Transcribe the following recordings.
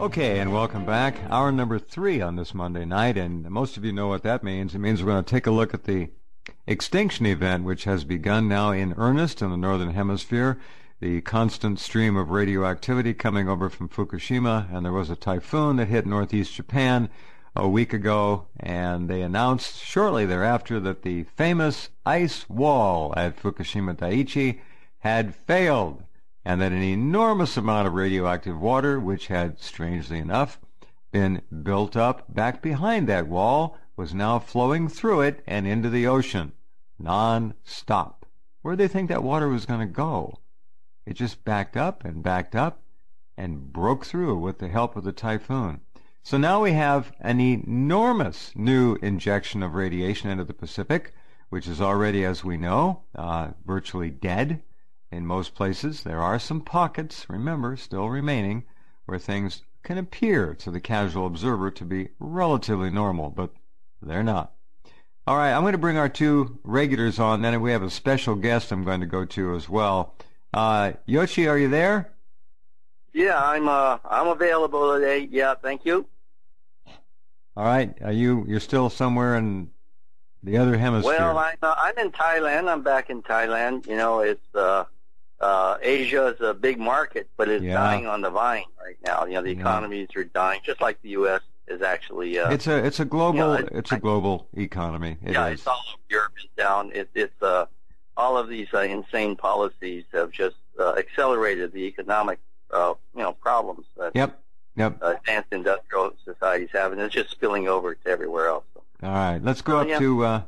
Okay, and welcome back. Hour number three on this Monday night, and most of you know what that means. It means we're going to take a look at the extinction event, which has begun now in earnest in the Northern Hemisphere. The constant stream of radioactivity coming over from Fukushima, and there was a typhoon that hit northeast Japan a week ago, and they announced shortly thereafter that the famous ice wall at Fukushima Daiichi had failed and that an enormous amount of radioactive water, which had, strangely enough, been built up back behind that wall, was now flowing through it and into the ocean, non-stop. Where do they think that water was going to go? It just backed up and backed up and broke through with the help of the typhoon. So now we have an enormous new injection of radiation into the Pacific, which is already, as we know, uh, virtually dead in most places. There are some pockets, remember, still remaining, where things can appear to the casual observer to be relatively normal, but they're not. All right, I'm going to bring our two regulars on. Then we have a special guest I'm going to go to as well. Uh, Yoshi, are you there? Yeah, I'm uh, I'm available today. Yeah, thank you. All right, are you you're still somewhere in the other hemisphere? Well, I'm uh, I'm in Thailand. I'm back in Thailand. You know, it's uh, uh, Asia is a big market, but it's Yeah. dying on the vine right now. You know, the Yeah. economies are dying, just like the U.S. is actually. Uh, it's a it's a global Yeah, it- it's a global economy. It yeah, is. it's all over Europe is down. It, it's uh, all of these uh, insane policies have just uh, accelerated the economic, uh, you know, problems that Yep. Yep. uh, advanced industrial societies have, and it's just spilling over to everywhere else. All right, let's go Oh, up yeah. to uh,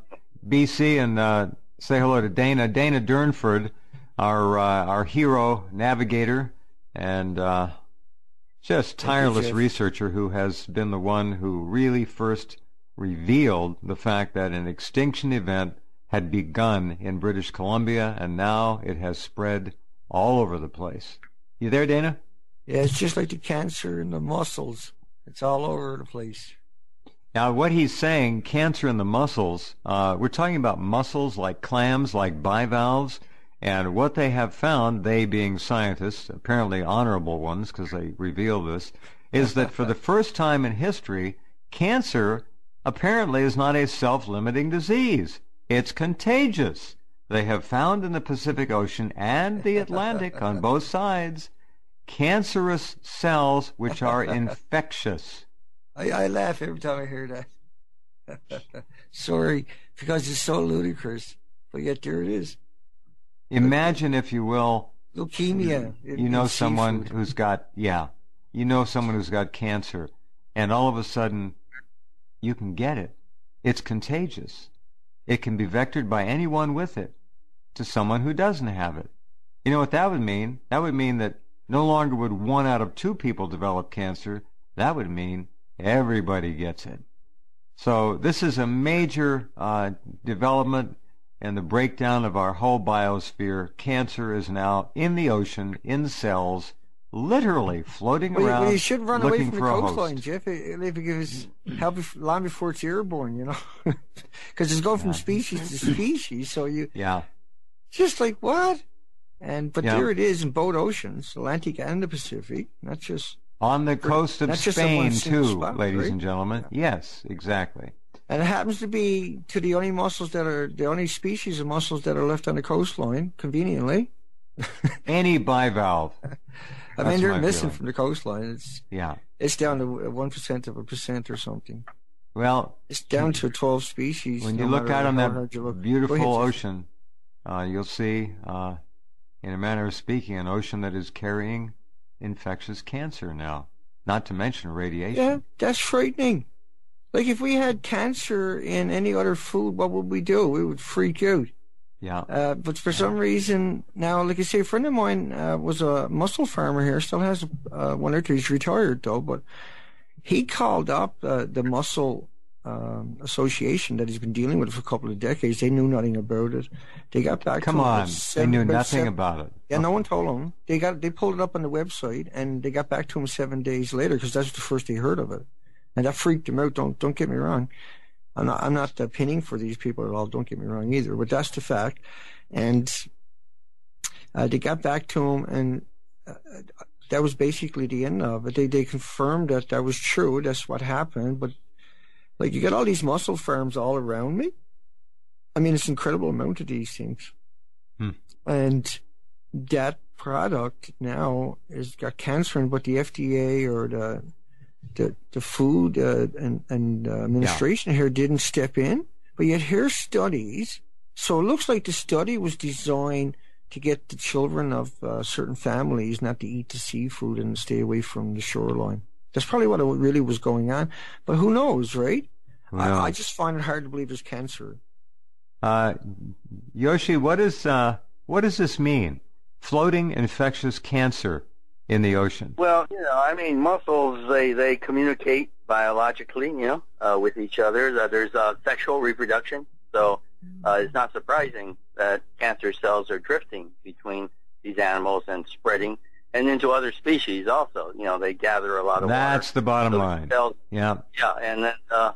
BC and uh, say hello to Dana. Dana Durnford, our uh, our hero navigator and uh, just Thank you, tireless researcher who has been the one who really first revealed the fact that an extinction event had begun in British Columbia and now it has spread all over the place. You there, Dana? Yeah, it's just like the cancer in the mussels. It's all over the place. Now, what he's saying, cancer in the mussels, uh, we're talking about mussels like clams, like bivalves, and what they have found, they being scientists, apparently honorable ones because they reveal this, is that for the first time in history, cancer apparently is not a self-limiting disease. It's contagious. They have found in the Pacific Ocean and the Atlantic on both sides cancerous cells which are infectious. I, I laugh every time I hear that. Sorry, because it's so ludicrous. But yet there it is. Imagine, if you will, Leukemia. you know someone seafood. who's got, yeah, you know someone who's got cancer, and all of a sudden you can get it. It's contagious. It can be vectored by anyone with it to someone who doesn't have it. You know what that would mean? That would mean that no longer would one out of two people develop cancer. That would mean everybody gets it. So this is a major uh, development in the breakdown of our whole biosphere. Cancer is now in the ocean, in cells, literally floating Well, around, well, you should run away from the coastline. Jeff. If if it gives help long before it's airborne, you know, because it's going from species to species. So you Yeah, just like what? And but Yeah. there it is in both oceans, Atlantic and the Pacific. Not just on the coast of Spain too, spot, ladies right? and gentlemen. Yes, exactly. And it happens to be to the only mussels that are the only species of mussels that are left on the coastline, conveniently. Any bivalve. I mean, they're missing feeling. from the coastline. It's Yeah. it's down to one percent of a percent or something. Well, It's down to twelve species. when no you look out on that hard you look. Go beautiful ahead, ocean, uh, you'll see, uh, in a manner of speaking, an ocean that is carrying infectious cancer now. Not to mention radiation. Yeah, that's frightening. Like if we had cancer in any other food, what would we do? We would freak out. Yeah. Uh, but for some reason now, like I say, a friend of mine uh, was a mussel farmer here. Still has uh, one or two. He's retired though, but he called up uh, the mussel um, association that he's been dealing with for a couple of decades. They knew nothing about it. They got back. Come to him about on. They knew nothing seven- about it. Yeah, no one told them. They got they pulled it up on the website and they got back to him seven days later because that's the first they heard of it, and that freaked them out. Don't don't get me wrong. I'm not I'm not uh, pinning for these people at all. Don't get me wrong either, but that's the fact. And uh, they got back to him, and uh, that was basically the end of it. They they confirmed that that was true. That's what happened. But like you got all these mussel firms all around me. I mean, it's an incredible amount of these things, Hmm. and that product now has got cancer in, but the FDA or the the the food uh, and and uh, administration here didn't step in. But yet here's studies. So it looks like the study was designed to get the children of uh, certain families not to eat the seafood and stay away from the shoreline. That's probably what it really was going on. But who knows, right? Who I, I just find it hard to believe there's cancer. Uh, Yoshi, what is uh, what does this mean? Floating infectious cancer in the ocean. Well, you know, I mean, mussels they they communicate biologically, you know, uh, with each other. Uh, there's uh, sexual reproduction, so uh, it's not surprising that cancer cells are drifting between these animals and spreading, and into other species also. You know, they gather a lot of That's water. the bottom So line. cells Yeah. Yeah, and then, uh,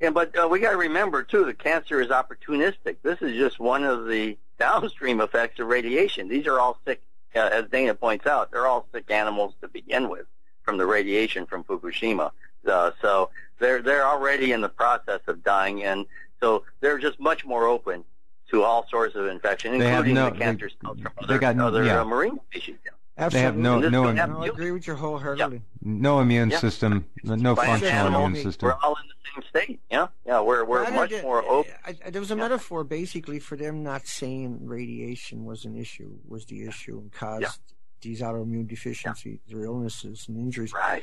yeah, but uh, we got to remember too, the cancer is opportunistic. This is just one of the downstream effects of radiation. These are all sick, uh, as Dana points out, they're all sick animals to begin with from the radiation from Fukushima. Uh, so they're they're already in the process of dying, and so they're just much more open to all sorts of infection, They have including no- the cancer they- cells from other, got no- other yeah. uh, marine species. Yeah. Absolutely. have no- no could have I agree with you wholeheartedly. No immune Yeah. system, no functional animal, immune system. We're all in the same state. Yeah, yeah. We're we're Rather much than- more open. I, I, there was a metaphor basically for them not saying radiation was an issue, was the issue, and caused Yeah. these autoimmune deficiencies or illnesses and injuries. Right.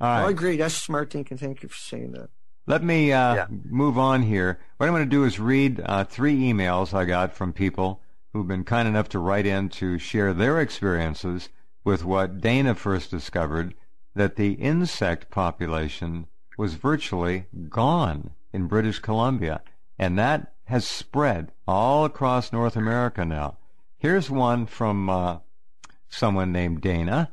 All I agree. That's smart thinking. Thank you for saying that. Let me uh, Yeah. move on here. What I'm going to do is read uh, three emails I got from people who've been kind enough to write in to share their experiences with what Dana first discovered that the insect population was virtually gone in British Columbia. And that has spread all across North America now. Here's one from uh, someone named Dana,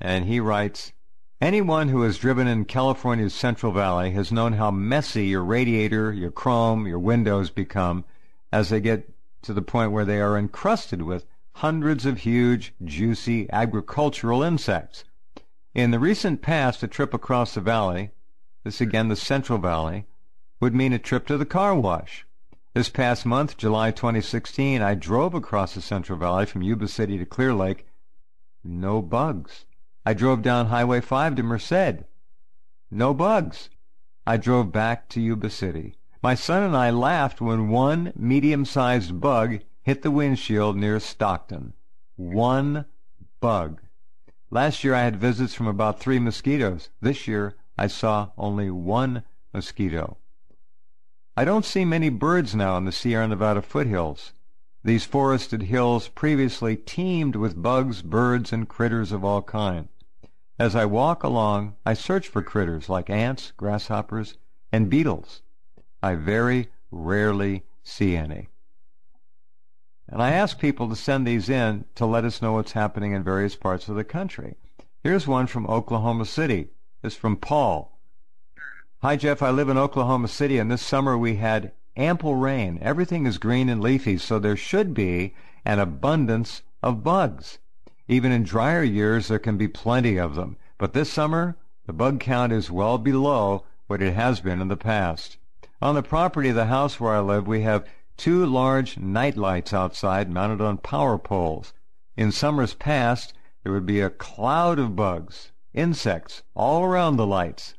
and he writes, Anyone who has driven in California's Central Valley has known how messy your radiator, your chrome, your windows become as they get to the point where they are encrusted with hundreds of huge, juicy agricultural insects. In the recent past, a trip across the valley, this again the Central Valley, would mean a trip to the car wash. This past month, July 2016, I drove across the Central Valley from Yuba City to Clear Lake. No bugs. I drove down Highway 5 to Merced. No bugs. I drove back to Yuba City. My son and I laughed when one medium-sized bug hit the windshield near Stockton. One bug. Last year I had visits from about three mosquitoes. This year I saw only one mosquito. I don't see many birds now in the Sierra Nevada foothills. These forested hills previously teemed with bugs, birds, and critters of all kinds. As I walk along, I search for critters like ants, grasshoppers, and beetles. I very rarely see any. And I ask people to send these in to let us know what's happening in various parts of the country. Here's one from Oklahoma City. It's from Paul. Hi, Jeff. I live in Oklahoma City, and this summer we had ample rain. Everything is green and leafy, so there should be an abundance of bugs. Even in drier years, there can be plenty of them. But this summer, the bug count is well below what it has been in the past. On the property of the house where I live, we have two large night lights outside mounted on power poles. In summers past, there would be a cloud of bugs, insects, all around the lights,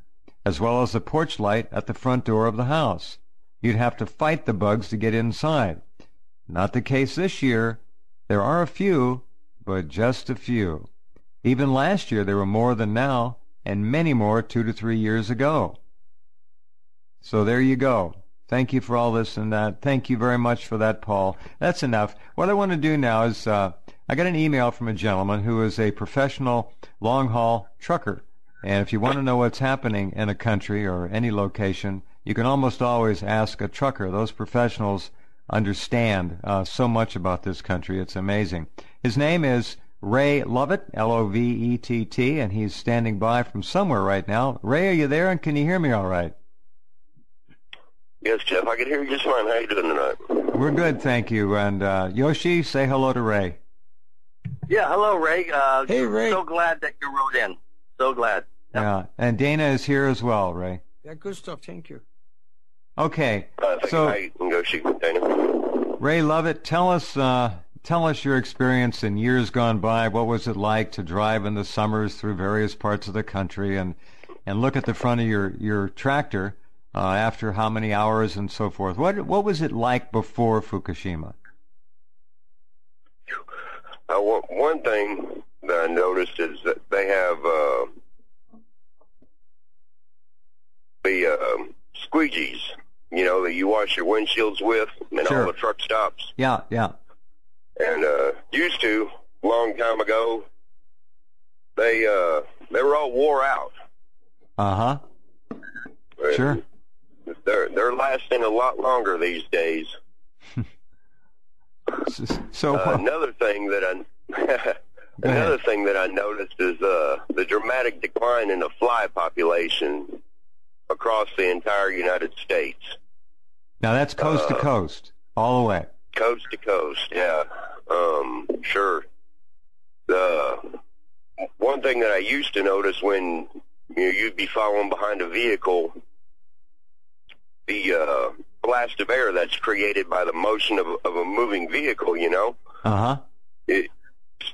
as well as the porch light at the front door of the house. You'd have to fight the bugs to get inside. Not the case this year. There are a few, but just a few. Even last year there were more than now, and many more two to three years ago. So there you go. Thank you for all this and that. Thank you very much for that, Paul. That's enough. What I want to do now is uh, I got an email from a gentleman who is a professional long haul trucker. And if you want to know what's happening in a country or any location, you can almost always ask a trucker. Those professionals understand uh, so much about this country. It's amazing. His name is Ray Lovett, L-O-V-E-T-T, and he's standing by from somewhere right now. Ray, are you there, and can you hear me all right? Yes, Jeff, I can hear you just fine. How you doing tonight? We're good, thank you. And uh, Yoshi, say hello to Ray. Yeah, hello, Ray. Uh, Hey, Ray. So glad that you wrote in. So glad. Yeah. And Dana is here as well, Ray. Yeah, good stuff. Thank you. Okay. Uh, thank So- you. How you negotiate, Dana? Ray Lovett, tell us uh, tell us your experience in years gone by. What was it like to drive in the summers through various parts of the country and and look at the front of your your tractor uh, after how many hours and so forth? What what was it like before Fukushima? Uh, one, one thing that I noticed is that they have uh, the uh, squeegees, you know, that you wash your windshields with in Sure. all the truck stops. Yeah, yeah. And uh, used to, long time ago, they uh, they were all wore out. Uh huh. And Sure. They're they're lasting a lot longer these days. So Uh, another thing that I another thing that I noticed is uh, the dramatic decline in the fly population across the entire United States, now that's coast to uh, coast, all the way. coast to coast. Yeah, um, sure. The one thing that I used to notice when you know, you'd be following behind a vehicle, the uh, blast of air that's created by the motion of, of a moving vehicle, you know. Uh huh. it,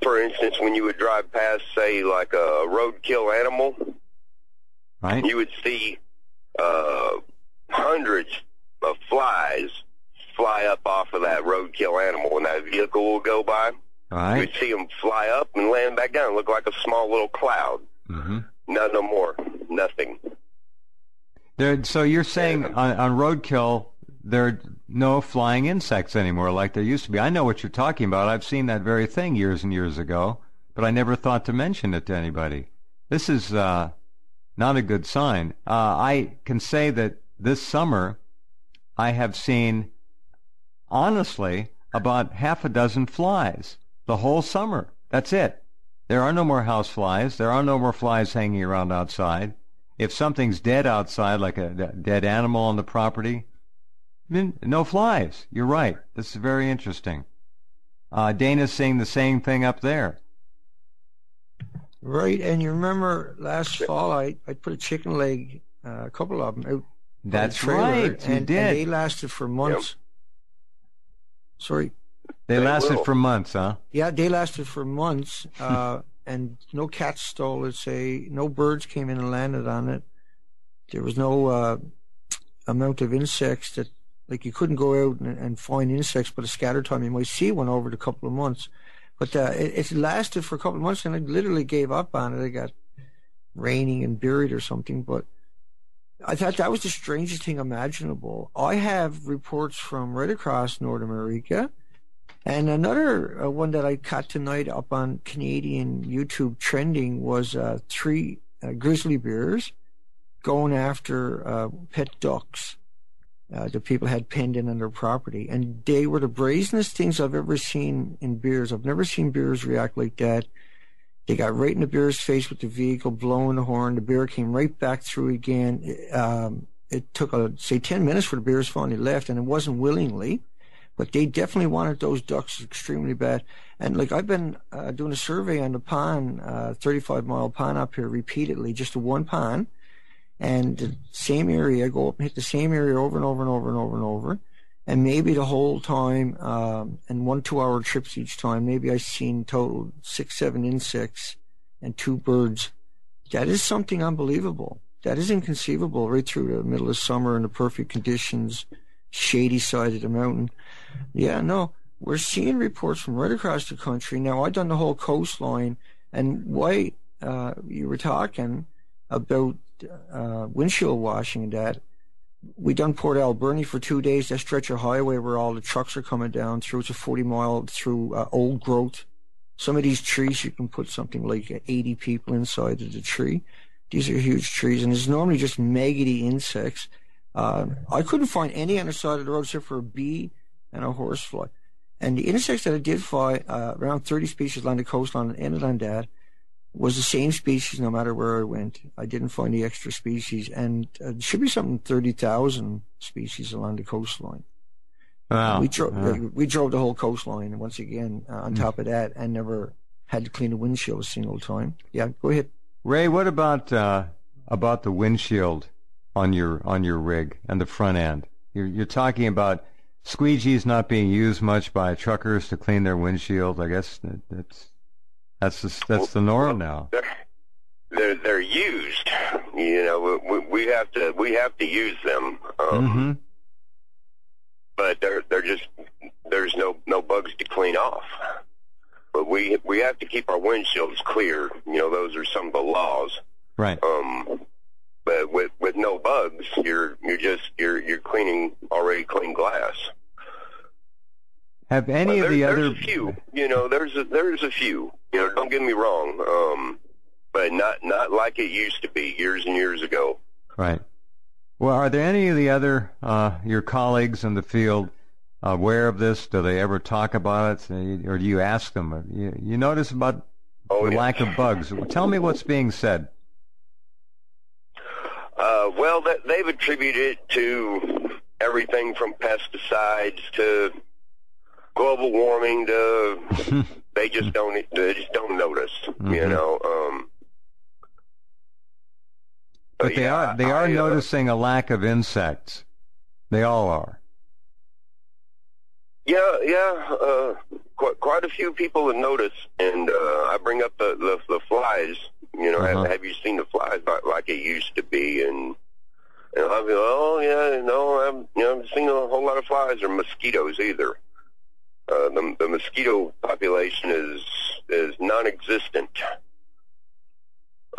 for instance, when you would drive past, say, like a roadkill animal, Right. you would see uh, hundreds of flies fly up off of that roadkill animal when that vehicle will go by. All You'd see them fly up and land back down, look like a small little cloud. Mm-hmm. No, no more, nothing. There, so you're saying on, on roadkill there are no flying insects anymore like there used to be. I know what you're talking about. I've seen that very thing years and years ago, but I never thought to mention it to anybody. This is uh, not a good sign. Uh, I can say that this summer I have seen, honestly, about half a dozen flies the whole summer. That's it. There are no more house flies. There are no more flies hanging around outside if something's dead outside, like a dead animal on the property, no flies. You're right. This is very interesting. Uh, Dana's saying the same thing up there. Right, and you remember last fall I, I put a chicken leg, uh, a couple of them out. by the That's right. And, you and did. they lasted for months. Sorry. they They lasted will. for months, huh? Yeah, they lasted for months, uh, and no cats stole it. Say, no birds came in and landed on it. There was no uh, amount of insects that, like, you couldn't go out and, and find insects, but a scatter time you might see one over the couple of months. But uh, it, it lasted for a couple of months, and I literally gave up on it. I got raining and buried or something, but I thought that was the strangest thing imaginable. I have reports from right across North America. And another uh, one that I caught tonight up on Canadian YouTube trending was uh, three uh, grizzly bears going after uh, pet ducks uh, people had penned in on their property. And they were the brazenest things I've ever seen in bears. I've never seen bears react like that. They got right in the bear's face with the vehicle, blowing the horn. The bear came right back through again. It, um, it took, uh say, 10 minutes for the bears finally left, and it wasn't willingly but they definitely wanted those ducks extremely bad. And like I've been uh, doing a survey on the pond, uh, 35 mile pond up here repeatedly, just the one pond, and the same area. Go up and hit the same area over and over and over and over and over, and maybe the whole time, um, and one two hour trips each time. Maybe I've seen total six seven insects and two birds. That is something unbelievable. That is inconceivable. Right through the middle of summer in the perfect conditions, shady side of the mountain. Yeah, no, we're seeing reports from right across the country. Now, I've done the whole coastline, and why uh, you were talking about uh, windshield washing that. We done Port Alberni for two days, that stretch of highway where all the trucks are coming down through. It's a 40 mile through uh, old growth. Some of these trees, you can put something like 80 people inside of the tree. These are huge trees, and it's normally just maggoty insects. Uh, I couldn't find any on the side of the road except for a bee and a horsefly. And the insects that I did find, uh, around 30 species along the coastline and on that, was the same species no matter where I went. I didn't find the extra species. And uh, there should be something 30,000 species along the coastline. Wow. we, drove, Yeah. we drove the whole coastline, and once again, uh, on Mm. top of that, and never had to clean the windshield a single time. Yeah, go ahead. Ray, what about uh, about the windshield on your on your rig and the front end? You're, you're talking about squeegees not being used much by truckers to clean their windshield. I guess that, that's that's the, that's the norm now. They're, they're they're used. You know, we, we have to we have to use them. Um, mm-hmm. But they're they're just there's no no bugs to clean off. But we we have to keep our windshields clear. You know, those are some of the laws. Right. Um, but with with no bugs, you're you're just you're you're cleaning already clean glass. Have any Well, of the there- other There's a few. You know, there's a, there's a few. You know, don't get me wrong. Um, but not not like it used to be years and years ago. Right. Well, are there any of the other uh, your colleagues in the field aware of this? Do they ever talk about it, or do you ask them? You, you notice about Oh, the yeah. lack of bugs. Tell me what's being said. Uh, well, that, they've attributed it to everything from pesticides to global warming to they just don't they just don't notice. You Mhm. know. Um, But they yeah, are they are I, uh, noticing a lack of insects. They all are. Yeah, yeah. Uh, quite, quite a few people have noticed, and uh, I bring up the the, the flies. You know, Uh-huh. have, have you seen the flies like, like it used to be? And and I'll be, oh yeah, no, I'm you know, I haven't seen a whole lot of flies or mosquitoes either. Uh, the the mosquito population is is non-existent.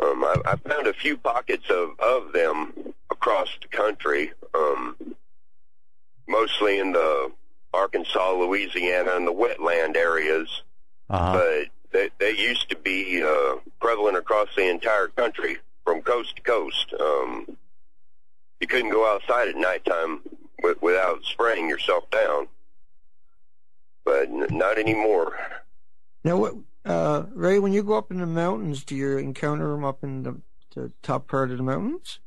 Um, I, I found a few pockets of of them across the country. Um, mostly in the Arkansas, Louisiana, and the wetland areas, Uh-huh. but they, they used to be uh, prevalent across the entire country from coast to coast. Um, you couldn't go outside at nighttime w- without spraying yourself down, but n- not anymore. Now, what, uh, Ray, when you go up in the mountains, do you encounter them up in the, the top part of the mountains?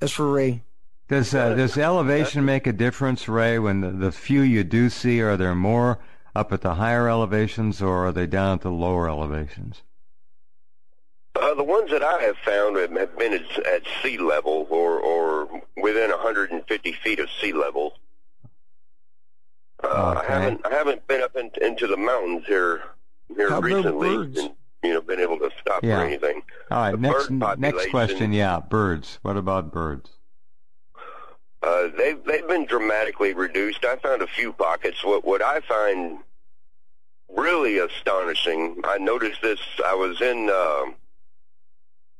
As for Ray, Does uh, does elevation make a difference, Ray? When the, the few you do see, are there more up at the higher elevations, or are they down at the lower elevations? Uh, the ones that I have found have, been at, at sea level or, or within 150 feet of sea level. Uh, Okay. I haven't I haven't been up in, into the mountains here here How recently, and you know been able to stop Yeah. or anything. All right, The next next question. Yeah, birds. What about birds? Uh, they've they've been dramatically reduced. I found a few pockets. What what I find really astonishing. I noticed this. I was in uh,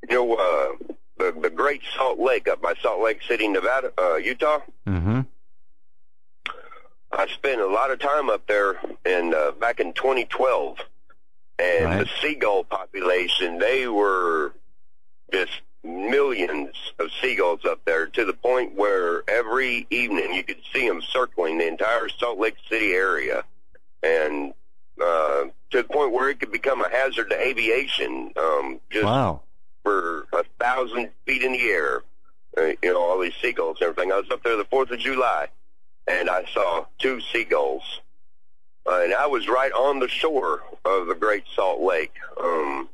you know uh, the the Great Salt Lake up by Salt Lake City, Nevada, uh, Utah. Mm-hmm. I spent a lot of time up there in uh, back in 2012, and Right. the seagull population they were just millions of seagulls up there to the point where every evening you could see them circling the entire Salt Lake City area, and uh, to the point where it could become a hazard to aviation. Um, just Wow. For a thousand feet in the air. Uh, you know, all these seagulls and everything. I was up there the 4th of July, and I saw two seagulls. Uh, and I was right on the shore of the Great Salt Lake. Um,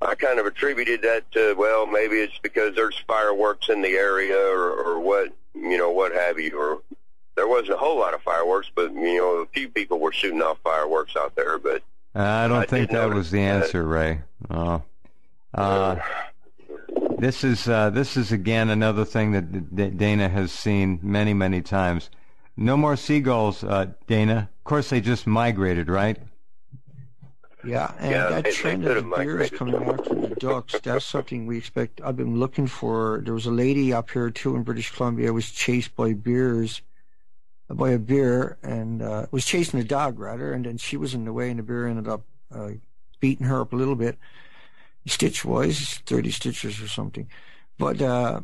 I kind of attributed that to, well, maybe it's because there's fireworks in the area or, or what, you know, what have you. Or there wasn't a whole lot of fireworks, but, you know, a few people were shooting off fireworks out there. But I don't I think that was the that. answer, Ray. Oh. Uh, this is uh, this is again another thing that D- Dana has seen many many times. No more seagulls, uh, Dana. Of course, they just migrated, right? yeah, and Yeah, that they- they trend of the bears migrated coming somewhere. after the ducks, that's something we expect. I've been looking for. There was a lady up here too in British Columbia was chased by bears, by a bear, and uh, was chasing a dog rather, and then she was in the way, and the bear ended up uh, beating her up a little bit, stitch wise, thirty stitches or something. But uh,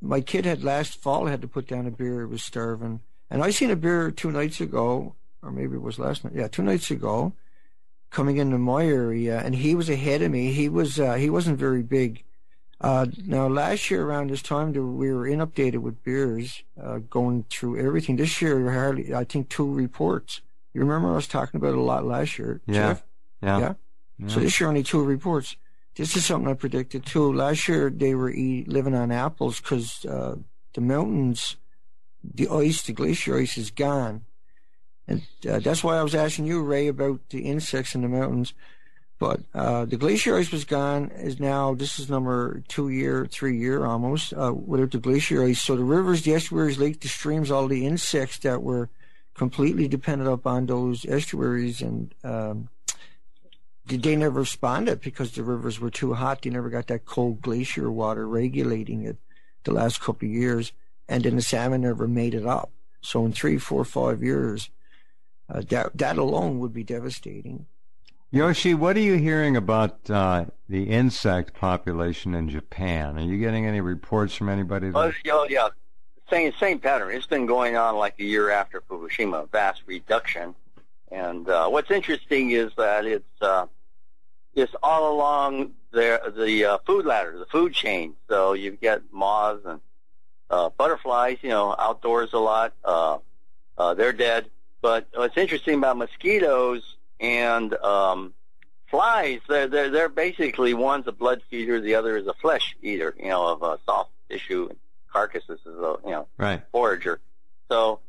my kid had last fall had to put down a bear; it was starving, and I seen a bear two nights ago, or maybe it was last night. Yeah, two nights ago coming into my area, and he was ahead of me. He was uh, he wasn't very big. Uh, now, last year around this time, we were inundated with bears, uh, going through everything. This year, hardly, I think, two reports. You remember I was talking about it a lot last year, Yeah. Jeff? Yeah. Yeah. Yeah. So this year, only two reports. This is something I predicted too. Last year, they were eat, living on apples because uh, the mountains, the ice, the glacier ice is gone. And uh, that's why I was asking you, Ray, about the insects in the mountains. But uh, the glacier ice was gone. Is now this is number two year, three year almost uh, without the glacier ice. So the rivers, the estuaries, lake, the streams, all the insects that were completely dependent upon those estuaries and um, they- they never responded because the rivers were too hot. They never got that cold glacier water regulating it the last couple of years, and then the salmon never made it up. So in three, four, five years, uh, that that alone would be devastating. Yoshi, what are you hearing about uh, the insect population in Japan? Are you getting any reports from anybody? Oh, There? yeah, yeah. Same same pattern. It's been going on like a year after Fukushima, vast reduction. And uh, what's interesting is that it's uh, it's all along the the uh, food ladder, the food chain. So you get moths and uh, butterflies, you know, outdoors a lot. Uh, uh, they're dead. But what's interesting about mosquitoes and um, flies, they're, they're they're basically one's a blood feeder, the other is a flesh eater, you know, of uh, soft tissue and carcasses, is a you know Right. forager. So,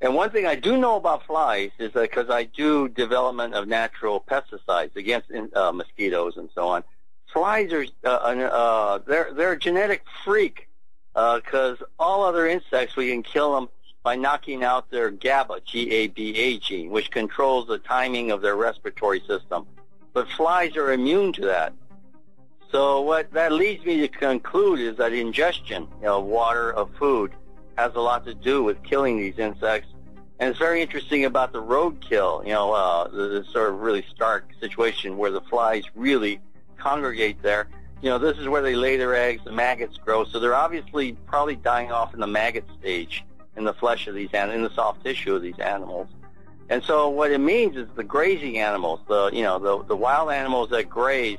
and one thing I do know about flies is that because I do development of natural pesticides against uh, mosquitoes and so on, flies are uh, uh, they're they're a genetic freak because all other insects we can kill them by knocking out their GABA, G-A-B-A gene, which controls the timing of their respiratory system. But flies are immune to that. So what that leads me to conclude is that ingestion you know, of water, of food, has a lot to do with killing these insects. And it's very interesting about the roadkill, you know, uh, the, the sort of really stark situation where the flies really congregate there. You know, this is where they lay their eggs, the maggots grow, so they're obviously probably dying off in the maggot stage in the flesh of these animals, in the soft tissue of these animals. And so what it means is the grazing animals, the, you know, the, the wild animals that graze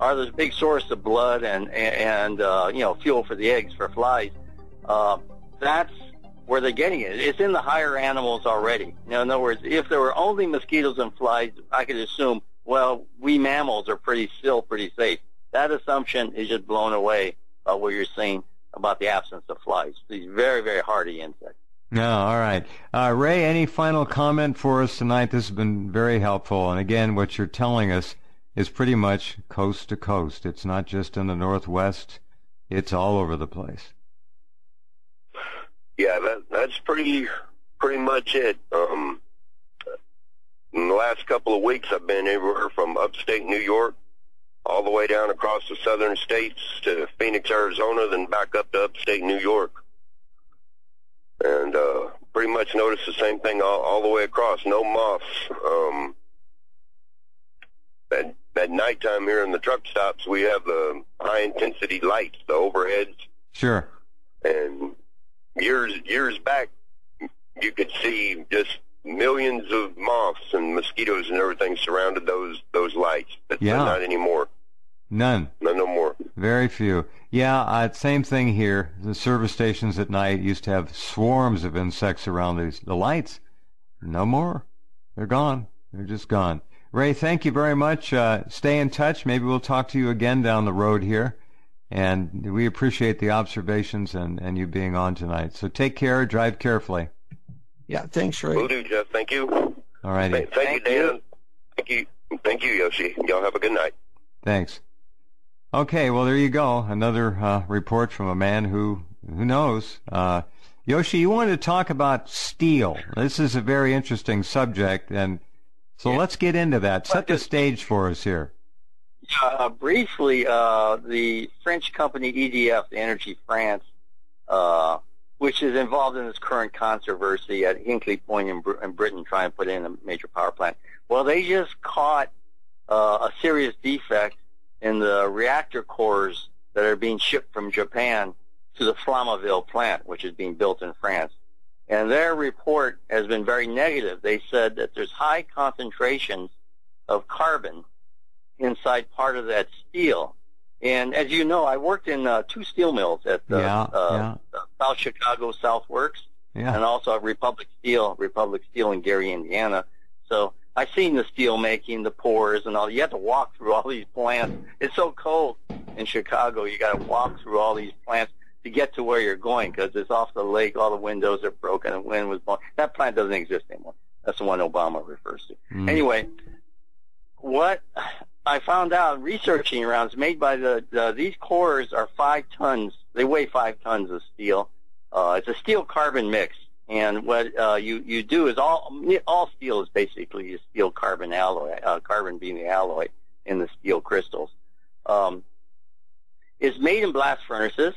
are this big source of blood and, and, uh, you know, fuel for the eggs for flies. Uh, that's where they're getting it. It's in the higher animals already. Know, in other words, if there were only mosquitoes and flies, I could assume, well, we mammals are pretty still pretty safe. That assumption is just blown away by what you're saying about the absence of flies. These very, very hardy insects. No, all right. Uh, Ray, any final comment for us tonight? This has been very helpful. And again, what you're telling us is pretty much coast to coast. It's not just in the Northwest. It's all over the place. Yeah, that that's pretty pretty much it. Um, in the last couple of weeks, I've been everywhere from upstate New York all the way down across the southern states to Phoenix, Arizona, then back up to upstate New York, and uh, pretty much noticed the same thing all, all the way across. No moths. Um, at, at nighttime here in the truck stops, we have the high intensity lights, the overheads, Sure. and years years back you could see just millions of moths and mosquitoes and everything surrounded those those lights but, Yeah. not anymore None. no no more Very few. Yeah, uh, same thing here. The service stations at night used to have swarms of insects around these the lights. No more. They're gone. They're just gone. Ray, thank you very much. Uh, stay in touch. Maybe we'll talk to you again down the road here. And we appreciate the observations and, and you being on tonight. So take care. Drive carefully. Yeah, thanks, Ray. will do jeff thank you All righty. thank, thank, Thank you you. dan thank you thank you yoshi y'all have a good night Thanks. Okay, well there you go. Another uh, report from a man who who knows. Uh, Yoshi, you wanted to talk about steel. This is a very interesting subject, and so Yeah. let's get into that. Set the stage for us here. Uh, briefly, uh, the French company EDF, Energy France, uh, which is involved in this current controversy at Hinkley Point in, Br- in Britain, trying to put in a major power plant. Well, they just caught uh, a serious defect in the reactor cores that are being shipped from Japan to the Flamanville plant, which is being built in France. And their report has been very negative. They said that there's high concentrations of carbon inside part of that steel And as you know, I worked in uh, two steel mills at uh, Yeah, uh, South Chicago South Works Yeah. and also at Republic Steel, Republic Steel in Gary, Indiana. So I've seen the steel making, the pours, and all. You have to walk through all these plants. It's so cold in Chicago. You got to walk through all these plants to get to where you're going because it's off the lake. All the windows are broken. The wind was blowing. That plant doesn't exist anymore. That's the one Obama refers to. Mm. Anyway, what I found out researching around made by the, the these cores are five tons. They weigh five tons of steel. Uh, it's a steel carbon mix, and what uh, you you do is all all steel is basically a steel carbon alloy, uh, carbon being the alloy in the steel crystals. Um, it's made in blast furnaces.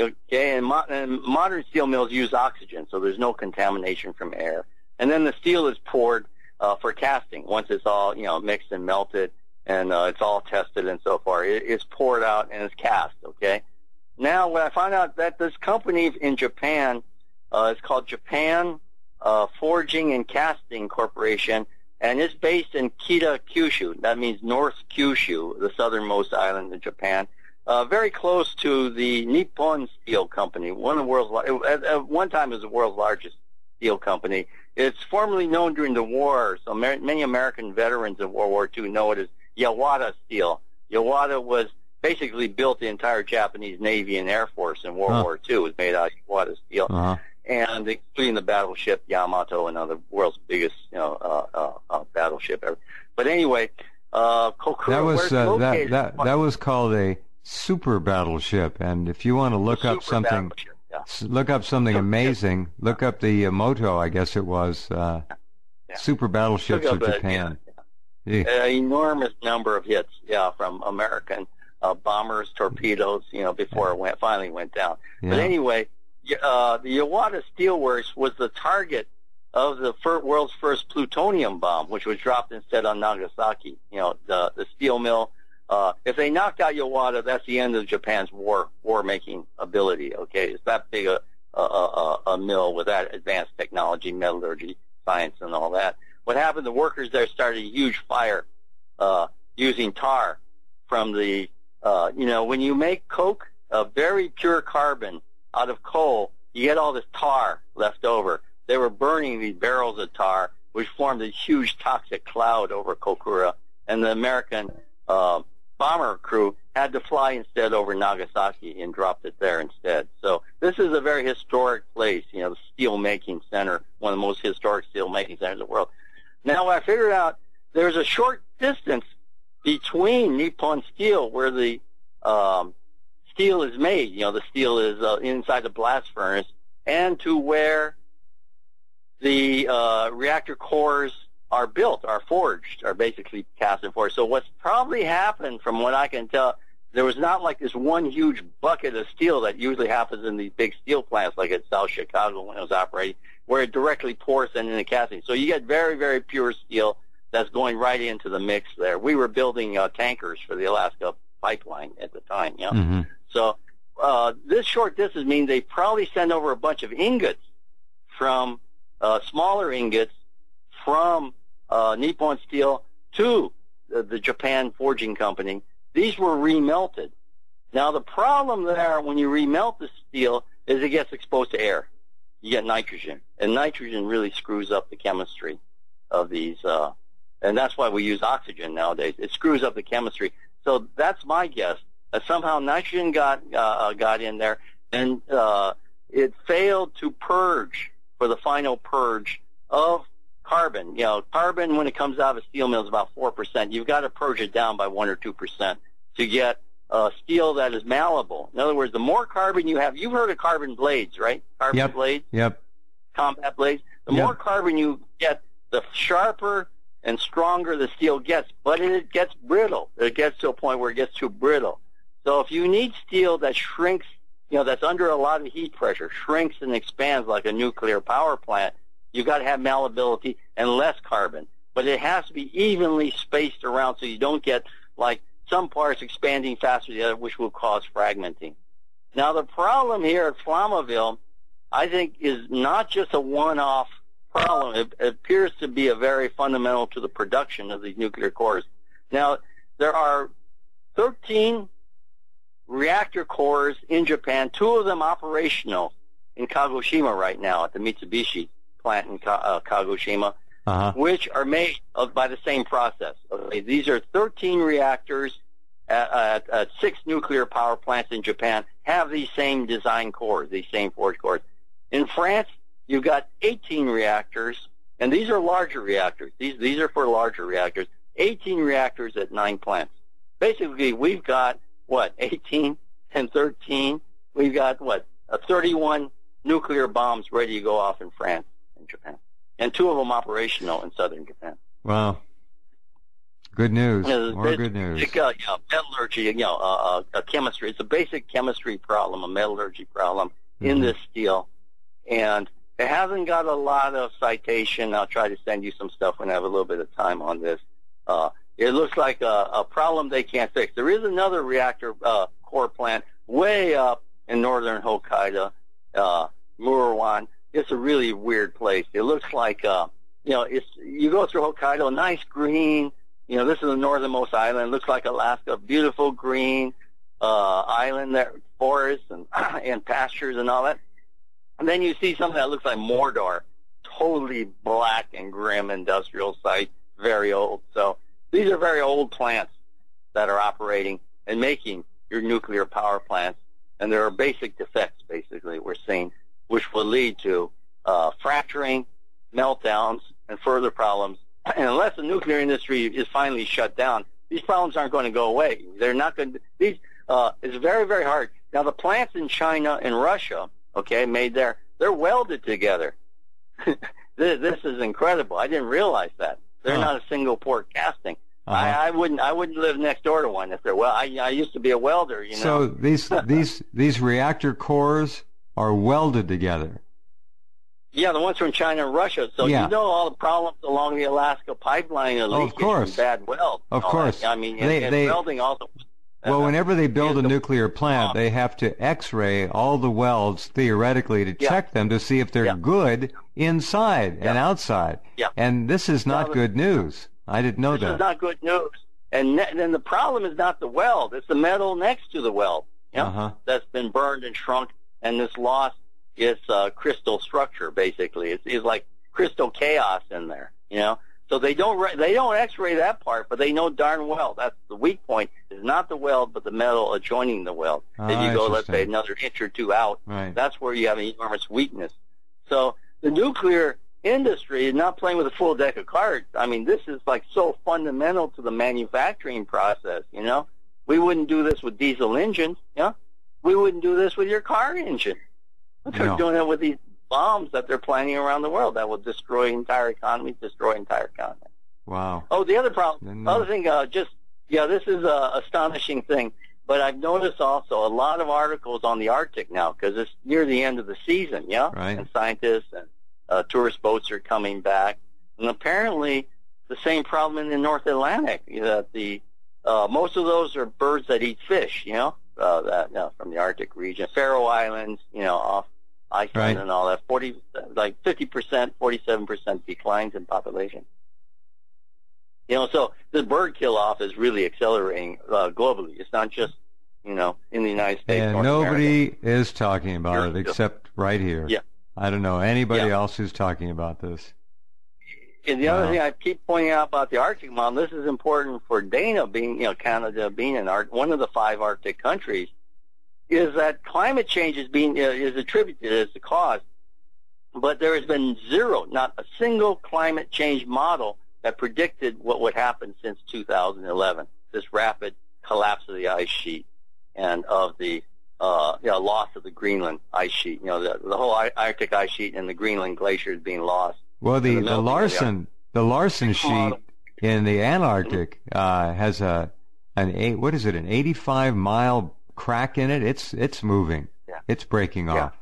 Okay, and, mo- and modern steel mills use oxygen, so there's no contamination from air. And then the steel is poured uh, for casting. Once it's all you know mixed and melted, and uh, it's all tested and so far, it, it's poured out and it's cast. Okay. Now, when I found out that this company in Japan uh, is called Japan uh, Forging and Casting Corporation, and it's based in Kita, Kyushu. That means North Kyushu, the southernmost island in Japan. Uh, very close to the Nippon Steel Company, one of the world's at, at one time it was the world's largest steel company. It's formerly known during the war, so many American veterans of World War II know it as Yawata Steel. Yawata was basically built the entire Japanese Navy and Air Force in World Huh. War II. It was made out of Yawata steel, Uh-huh. and including the battleship Yamato, another world's biggest you know uh, uh, uh, battleship ever. But anyway, uh, Kokura, That was uh, that that that was called a super battleship. And if you want to look up something, battleship, yeah. look up something amazing. Look up the uh, Moto, I guess it was. Uh, Yeah. Super battleships of Japan. yeah, Yeah. an enormous number of hits, yeah, from American uh, bombers, torpedoes, you know, before it went finally went down. But anyway, uh, the Yawata Steelworks was the target of the fir- world's first plutonium bomb, which was dropped instead on Nagasaki. You know, the the steel mill. Uh, if they knocked out Yawata, that's the end of Japan's war war making ability. Okay, it's that big a a, a, a mill with that advanced technology, metallurgy, science, and all that. What happened? The workers there started a huge fire uh, using tar from the uh, you know, when you make coke, a very pure carbon out of coal, you get all this tar left over. They were burning these barrels of tar, which formed a huge toxic cloud over Kokura, and the American uh, bomber crew had to fly instead over Nagasaki and dropped it there instead. So this is a very historic place, you know, the steel making center, one of the most historic steel making centers in the world. Now I figured out there's a short distance between Nippon Steel, where the um, steel is made, you know, the steel is uh, inside the blast furnace, and to where the uh, reactor cores are built, are forged, are basically cast and forged. So what's probably happened, from what I can tell, there was not like this one huge bucket of steel that usually happens in these big steel plants, like at South Chicago when it was operating, where it directly pours and in the casting. So you get very, very pure steel that's going right into the mix there. We were building uh, tankers for the Alaska pipeline at the time, you know. hmm So uh, this short distance means they probably send over a bunch of ingots from uh, smaller ingots from uh, Nippon Steel to the, the Japan Forging Company. These were remelted. Now the problem there when you remelt the steel is it gets exposed to air. You get nitrogen, and nitrogen really screws up the chemistry of these. Uh, and that's why we use oxygen nowadays. It screws up the chemistry. So that's my guess. That somehow nitrogen got uh, uh, got in there, and uh, it failed to purge for the final purge of carbon. You know, carbon when it comes out of a steel mill is about four percent. You've got to purge it down by one or two percent to get uh, steel that is malleable. In other words, the more carbon you have, you've heard of carbon blades, right? Carbon Yep. blades Yep. combat blades. The Yep. more carbon you get, the sharper and stronger the steel gets, but it gets brittle. It gets to a point where it gets too brittle. So if you need steel that shrinks, you know, that's under a lot of heat pressure, shrinks and expands like a nuclear power plant, you've got to have malleability and less carbon. But it has to be evenly spaced around so you don't get like some parts expanding faster than the other, which will cause fragmenting. Now the problem here at Flamanville I think is not just a one-off problem. It, it appears to be a very fundamental to the production of these nuclear cores. Now, there are 13 reactor cores in Japan, two of them operational in Kagoshima right now at the Mitsubishi plant in Ka- uh, Kagoshima, Uh-huh. which are made of, by the same process. Okay, these are 13 reactors at, at, at six nuclear power plants in Japan have these same design cores, these same forge cores. In France, you've got 18 reactors, and these are larger reactors. These these are for larger reactors. 18 reactors at nine plants. Basically, we've got what 18 and 13. We've got what uh, 31 nuclear bombs ready to go off in France and Japan, and two of them operational in southern Japan. Wow. Good news. You More good news. uh, you know, metallurgy, you know, uh, uh, uh, chemistry. It's a basic chemistry problem, a metallurgy problem in Mhm. this steel, and it hasn't got a lot of citation. I'll try to send you some stuff when I have a little bit of time on this. Uh, it looks like a, a problem they can't fix. There is another reactor uh, core plant way up in northern Hokkaido, uh, Muroran. It's a really weird place. It looks like, uh, you know, it's you go through Hokkaido, nice green. You know, this is the northernmost island. Looks like Alaska, beautiful green uh, island there, forests and and pastures and all that. And then you see something that looks like Mordor, totally black and grim industrial site, very old. So these are very old plants that are operating and making your nuclear power plants. And there are basic defects, basically, we're seeing, which will lead to uh, fracturing, meltdowns, and further problems. And unless the nuclear industry is finally shut down, these problems aren't going to go away. They're not going to. These uh, it's very very hard. Now the plants in China and Russia, okay, made there, they're welded together. this, this is incredible. I didn't realize that. They're Huh. not a single port casting. Uh-huh. I, I wouldn't. I wouldn't live next door to one if they're well. I, I used to be a welder. You know. So these these these reactor cores are welded together. Yeah, the ones from China and Russia. So Yeah. you know all the problems along the Alaska pipeline and Oh, of course. bad weld. Of course. that. I mean, and, They- and they- welding also. Well, uh, whenever they build a nuclear plant, they have to X-ray all the welds theoretically to Yeah. check them to see if they're Yeah. good inside and outside. Yeah. And this is not good news. I didn't know that. this that. is not good news. And then the problem is not the weld; it's the metal next to the weld. Uh-huh. that's been burned and shrunk, and this lost its uh, crystal structure. Basically, it's, it's like crystal chaos in there. You know, so they don't re- they don't X-ray that part, but they know darn well that's the weak point is not the weld, but the metal adjoining the weld. Ah, if you go, let's say, another inch or two out, Right. that's where you have an enormous weakness. So the nuclear industry is not playing with a full deck of cards. I mean, this is like so fundamental to the manufacturing process, you know? We wouldn't do this with diesel engines, you know? We wouldn't do this with your car engine. But they're No. doing it with these bombs that they're planning around the world that will destroy entire economies, destroy entire continents. Wow. Oh, the other problem, other thing, uh, just yeah, this is a astonishing thing. But I've noticed also a lot of articles on the Arctic now because it's near the end of the season, yeah. Right. And scientists and uh, tourist boats are coming back, and apparently the same problem in the North Atlantic. That the uh, most of those are birds that eat fish, you know, uh, that you know, from the Arctic region, Faroe Islands, you know, off Iceland Right. and all that. Forty, like fifty percent, forty-seven percent declines in population. You know, so the bird kill off is really accelerating uh, globally. It's not just you know in the United States. And North nobody America. is talking about You're it still- except right here. Yeah. I don't know anybody Yeah. else who's talking about this. And the other thing I keep pointing out about the Arctic model, this is important for Dana being, you know, Canada being an one of the five Arctic countries, is that climate change is being uh, is attributed as the cause, but there has been zero, not a single climate change model that predicted what would happen since 2011. This rapid collapse of the ice sheet and of the uh, you know, loss of the Greenland ice sheet. You know, the, the whole Ar- Arctic ice sheet and the Greenland glaciers being lost. Well, the, the Larsen the Larsen sheet in the Antarctic uh, has a an eight what is it an 85 mile crack in it. It's it's moving. Yeah. It's breaking Yeah. off.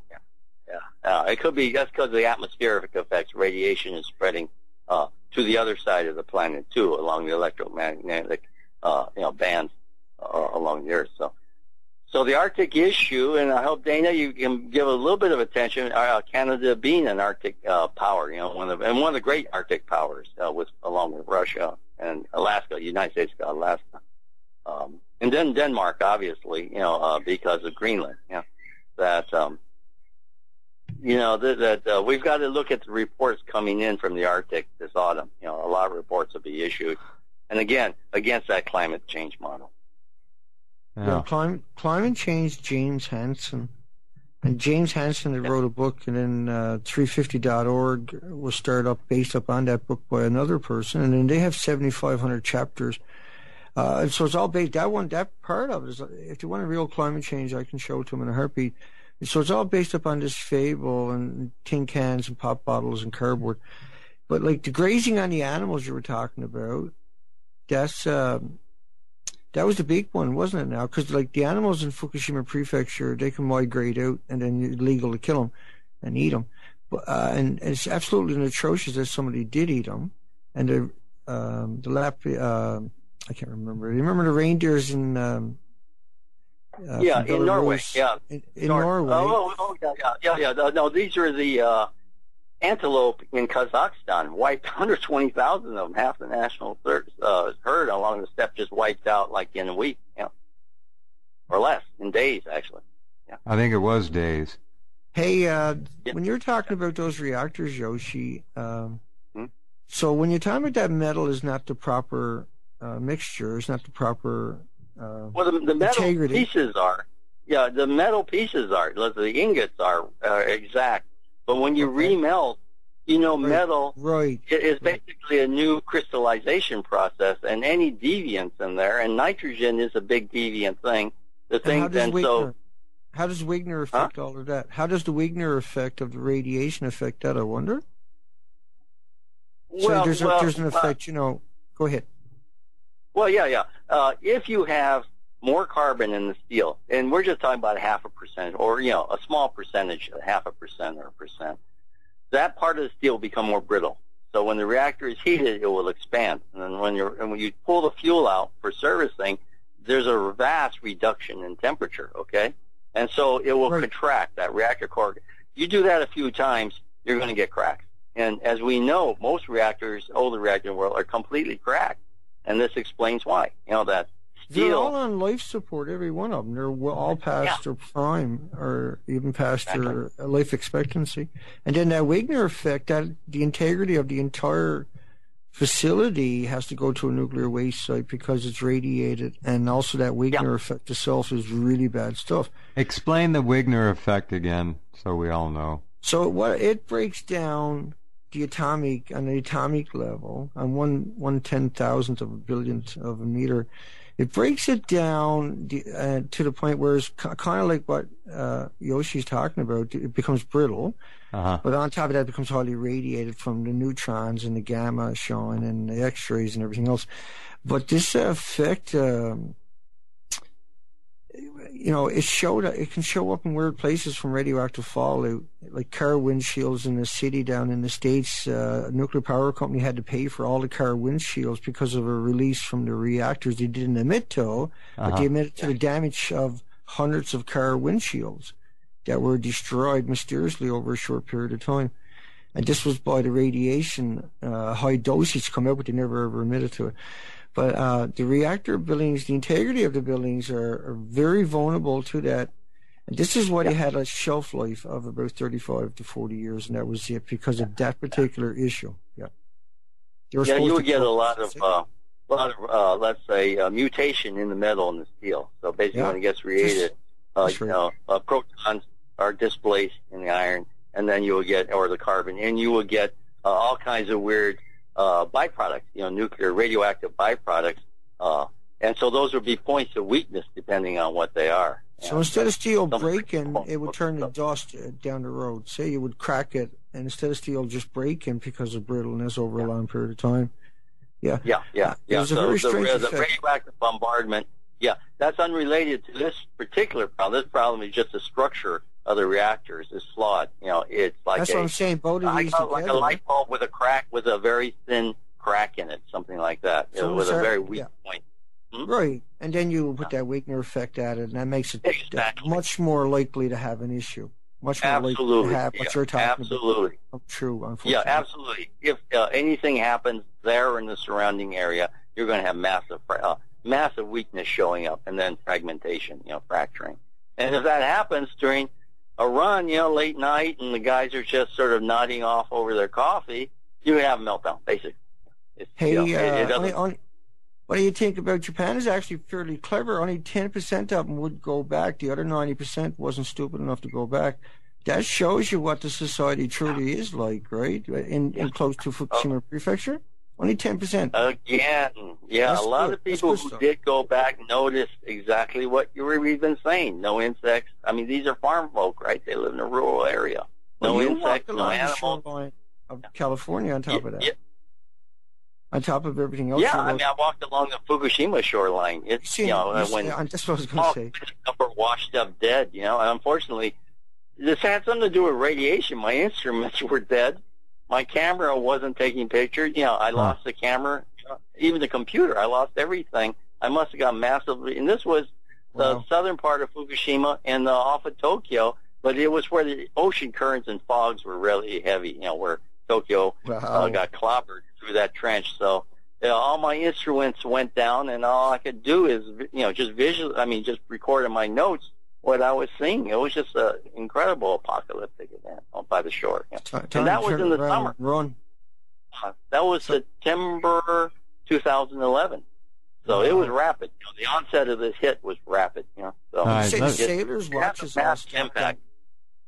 Yeah, uh, it could be that's because of the atmospheric effects. Radiation is spreading uh, to the other side of the planet too, along the electromagnetic, uh, you know, bands uh, along the Earth. So, so the Arctic issue, and I hope Dana, you can give a little bit of attention. Uh, Canada being an Arctic uh, power, you know, one of and one of the great Arctic powers, uh, with along with Russia and Alaska. United States got Alaska. Um, and then Denmark, obviously, you know, uh, because of Greenland. You know, that um, you know that, that uh, we've got to look at the reports coming in from the Arctic this autumn. You know, a lot of reports will be issued, and again against that climate change model. Yeah, yeah climate climate change. James Hansen. And James Hansen had wrote a book, and then uh, 350.org was started up based up on that book by another person, and then they have 7,500 chapters. Uh, and so it's all based. That one, that part of it is, if you want a real climate change, I can show it to them in a heartbeat. So it's all based upon this fable and tin cans and pop bottles and cardboard. But like the grazing on the animals you were talking about, that's um, that was the big one, wasn't it? Now, because like the animals in Fukushima Prefecture, they can migrate out, and then it's legal to kill them and eat them. But, uh, and, it's absolutely atrocious that somebody did eat them. And the um, the lap, uh, I can't remember. You remember the reindeers in um, uh, yeah, in Norway. Yeah, in, in Norway. Oh, oh, yeah, yeah, yeah, yeah. No, these are the uh, antelope in Kazakhstan. Wiped 120,000 of them. Half the national uh, herd along the steppe just wiped out like in a week, yeah, or less in days actually. Yeah. I think it was days. Hey, uh, yeah. when you're talking about those reactors, Yoshi, um, hmm? so when you're talking about that metal is not the proper uh, mixture, is not the proper uh, well, the, the metal integrity. pieces are. Yeah, the metal pieces are. The ingots are uh, exact. But when you okay. remelt, you know, right. metal right. is basically a new crystallization process, and any deviance in there, and nitrogen is a big deviant thing. The thing, and, and so. How does Wigner affect huh? all of that? How does the Wigner effect of the radiation affect that? I wonder. Well, so there's, well, a, there's an effect, uh, you know. Go ahead. Well, yeah, yeah. Uh, if you have more carbon in the steel, and we're just talking about half a percent, or you know, a small percentage, half a percent or a percent, that part of the steel will become more brittle. So when the reactor is heated, it will expand, and then when you and when you pull the fuel out for servicing, there's a vast reduction in temperature. Okay, and so it will right. contract that reactor core. You do that a few times, you're going to get cracks. And as we know, most reactors, older reactors in the world, are completely cracked and this explains why. You know that steel. They're all on life support, every one of them. They're all past yeah. their prime, or even past exactly. their life expectancy. And then that Wigner effect, that the integrity of the entire facility has to go to a nuclear waste site because it's radiated, and also that Wigner yeah. effect itself is really bad stuff. Explain the Wigner effect again, so we all know. So what it breaks down the atomic on the atomic level on one one ten thousandth of a billionth of a meter, it breaks it down uh, to the point where it's kind of like what uh, Yoshi's talking about. It becomes brittle, uh-huh. but on top of that, it becomes highly radiated from the neutrons and the gamma showing and the X-rays and everything else. But this effect. Um, you know, it showed it can show up in weird places from radioactive fallout, like car windshields in the city down in the states. Uh, a nuclear power company had to pay for all the car windshields because of a release from the reactors. They didn't emit to, uh-huh. but they emitted to the damage of hundreds of car windshields that were destroyed mysteriously over a short period of time. And this was by the radiation uh, high dosage come out, but they never ever admitted to it. But uh, the reactor buildings, the integrity of the buildings are, are very vulnerable to that. And this is why yeah. they had a shelf life of about 35 to 40 years, and that was it because of that particular issue. Yeah. Yeah, you would get a lot of, uh, lot of, uh, let's say, uh, mutation in the metal and the steel. So basically, yeah. when it gets reacted, uh, you know, uh, protons are displaced in the iron, and then you will get, or the carbon, and you will get uh, all kinds of weird uh, byproducts, you know, nuclear radioactive byproducts. Uh, and so those would be points of weakness depending on what they are. So instead of steel breaking, it would turn to dust uh, down the road. Say you would crack it, and instead of steel just breaking because of brittleness over yeah. a long period of time. Yeah. Yeah, yeah, yeah. So the, the radioactive bombardment, yeah, that's unrelated to this particular problem. This problem is just the structure of the reactors is flawed. You know, it's like that's a, what I'm saying. Both of these like a light bulb with a crack, with a very thin crack in it, something like that, so with a very weak yeah. point. Hmm? Right, and then you put that Wigner effect at it, and that makes it exactly. much more likely to have an issue. Much more absolutely. likely to have what yeah. you're talking absolutely. about. True, unfortunately. Yeah, absolutely. If uh, anything happens there in the surrounding area, you're going to have massive uh, massive weakness showing up, and then fragmentation, you know, fracturing. And if that happens during a run, you know, late night, and the guys are just sort of nodding off over their coffee, you have a meltdown, basically. It's, Hey, you know, uh, it doesn't- only, only, what do you think about Japan? Is actually fairly clever. Only ten percent of them would go back. The other ninety percent wasn't stupid enough to go back. That shows you what the society truly is like, right? In in close to Fukushima Prefecture, only ten percent. Again, yeah, That's a lot good. of people who stuff. did go back noticed exactly what you were even saying. No insects. I mean, these are farm folk, right? They live in a rural area. No well, insects, no animals. of California on top of that. Yeah, On top of everything else. yeah, I mean, I walked along the Fukushima shoreline. It's See, you know you when that's what I was going to say. of washed up dead. You know, and unfortunately, this had something to do with radiation. My instruments were dead. My camera wasn't taking pictures. You know, I lost the camera, even the computer. I lost everything. I must have got massively. And this was the Wow. southern part of Fukushima and uh, off of Tokyo, but it was where the ocean currents and fogs were really heavy. You know, where Tokyo uh, got clobbered through that trench. So you know, all my instruments went down, and all I could do is, you know, just visual. I mean, just recording my notes what I was seeing. It was just an incredible apocalyptic event by the shore. you know. Ti- time that was in the around summer. and Run. Uh, That was September 2011. So it was rapid. You know, the onset of this hit was rapid. You know, so All right, Say the let- sailors it watch had us a all massive stuck impact.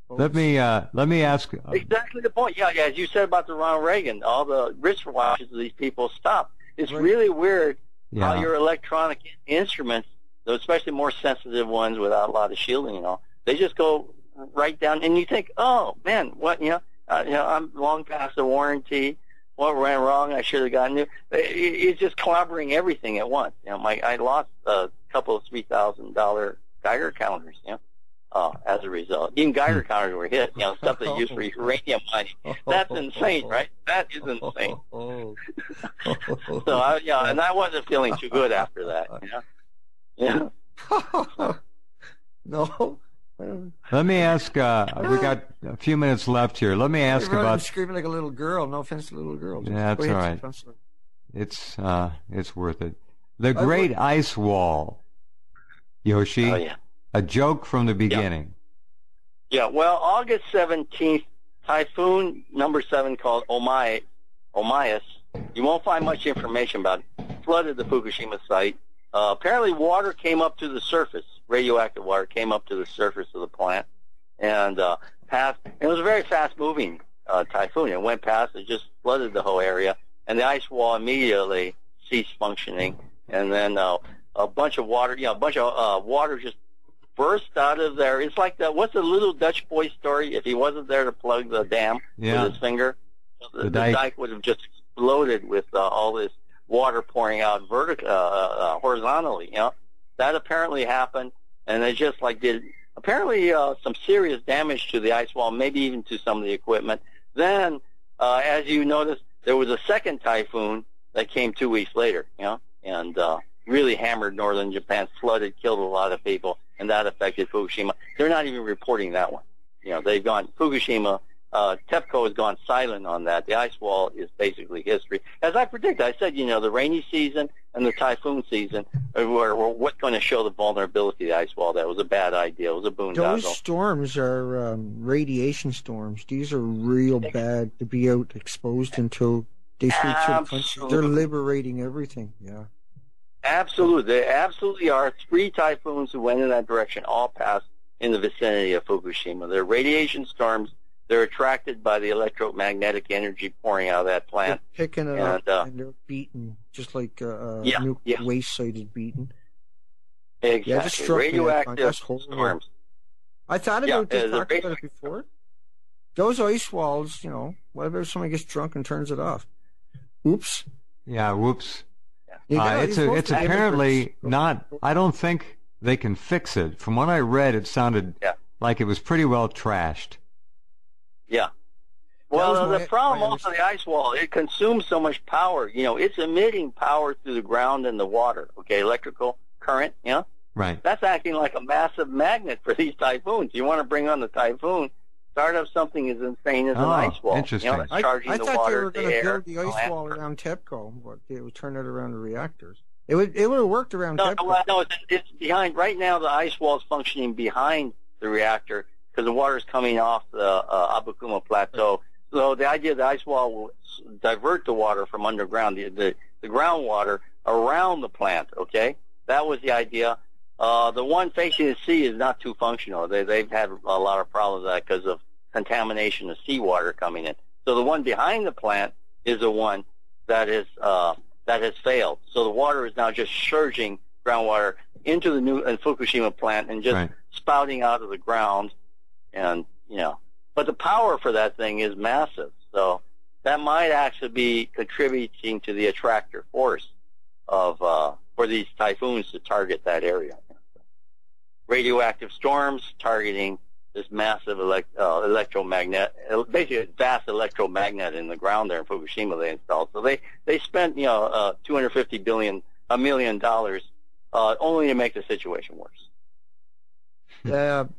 Let me uh, let me ask. Exactly the point. Yeah, yeah. As you said about the Ronald Reagan, all the wristwatches of these people stopped. It's Right. really weird how your electronic instruments, especially more sensitive ones without a lot of shielding and all, they just go right down, and you think, oh man, what you know, uh, you know, I'm long past the warranty. What went wrong? I should have gotten new. It, it- it's just clobbering everything at once. You know, my I lost a couple of three thousand dollar Geiger counters. You know. Uh, as a result, even Geiger counters were hit. You know, stuff they use for uranium mining. That's insane, right? That is insane. Oh. So I, yeah, and I wasn't feeling too good after that. You know? Yeah. no. Let me ask. Uh, we got a few minutes left here. Let me ask You're about. screaming like a little girl. No offense to little girls. Yeah, that's Go all ahead, right. Professor. It's uh, it's worth it. The I Great would- Ice Wall. Yoshi, Oh yeah. a joke from the beginning. Yeah. Well, August seventeenth, typhoon number seven called Omai, Omias. You won't find much information about it. Flooded the Fukushima site. Uh, apparently, water came up to the surface. Radioactive water came up to the surface of the plant and uh, passed. It was a very fast-moving uh, typhoon. It went past. It just flooded the whole area, and the ice wall immediately ceased functioning. And then uh, a bunch of water, you know, a bunch of uh, water just burst out of there. It's like the what's the little Dutch boy story? If he wasn't there to plug the dam Yeah. with his finger, the, The the dike. dike. would have just exploded with uh, all this water pouring out vertic- uh, uh, horizontally. You know, that apparently happened, and they just like did apparently uh, some serious damage to the ice wall, maybe even to some of the equipment. Then, uh, as you noticed, there was a second typhoon that came two weeks later. You know, and uh, really hammered northern Japan, flooded, killed a lot of people, and that affected Fukushima. They're not even reporting that one. You know, they've gone Fukushima. Uh, TEPCO has gone silent on that. The ice wall is basically history. As I predicted, I said, you know, the rainy season and the typhoon season were, were what's going to show the vulnerability of the ice wall. That was a bad idea. It was a boondoggle. Those storms are um, radiation storms. These are real bad to be out exposed until they through the country. They're liberating everything. Yeah. Absolutely. They absolutely are. Three typhoons who went in that direction all passed in the vicinity of Fukushima. They're radiation storms. They're attracted by the electromagnetic energy pouring out of that They're plant. picking it And, up uh, and they're beaten, just like uh, uh, Yeah, nuclear yeah. waste site is beaten. Exactly. just struck me that time. Radioactive That's storms. I thought Yeah, about this, uh, talked about it before. Those ice walls, you know, whatever. if somebody gets drunk and turns it off? Oops. Yeah. Whoops. You Uh, it's a, it's to give it apparently not. I don't think they can fix it. From what I read, it sounded Yeah. like it was pretty well trashed. Yeah. Well, the problem also the ice wall, it consumes so much power. You know, it's emitting power through the ground and the water. Okay, electrical current. You know, Right. that's acting like a massive magnet for these typhoons. You want to bring on the typhoon, start up something as insane as an Oh, ice wall. interesting. You know, I, charging I the thought water, they were going to build the ice wall around TEPCO, but they would turn it around the reactors. It would it would have worked around. No, no, no it's, it's behind. Right now, the ice wall is functioning behind the reactor because the water is coming off the uh, Abukuma Plateau. So the idea the ice wall will divert the water from underground, the, the, the groundwater around the plant, okay? That was the idea. Uh, the one facing the sea is not too functional. They, they've had a lot of problems with that because of contamination of seawater coming in. So the one behind the plant is the one that is, uh, that has failed. So the water is now just surging groundwater into the new uh, Fukushima plant and just Right. spouting out of the ground and you know but the power for that thing is massive. So that might actually be contributing to the attractor force of uh for these typhoons to target that area. Radioactive storms targeting this massive elect, uh, electromagnet basically a vast electromagnet in the ground there in Fukushima they installed. So they they spent you know uh 250 billion a million dollars uh only to make the situation worse.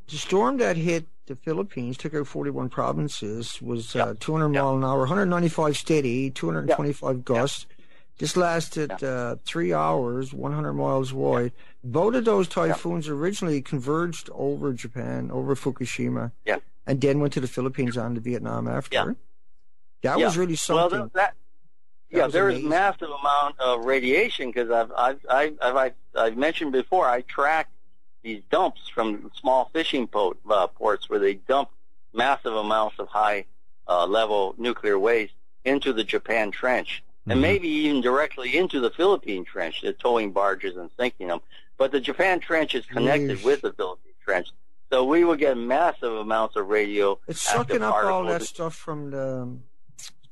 The storm that hit the Philippines took out 41 provinces. Was Yeah. uh, 200 Yeah. mile an hour, 195 steady, 225 gusts. This lasted uh, three hours, 100 miles wide. Both of those typhoons originally converged over Japan, over Fukushima, and then went to the Philippines and to Vietnam after. That was really something. th- that, That yeah, was there is amazing. massive amount of radiation because I've I've I've, I've I've I've mentioned before. I track these dumps from small fishing po- uh, ports where they dump massive amounts of high uh, level nuclear waste into the Japan Trench and Mhm. maybe even directly into the Philippine Trench. They're towing barges and sinking them, but the Japan Trench is connected Yeesh. with the Philippine Trench. So we will get massive amounts of radio It's sucking up all that stuff from the.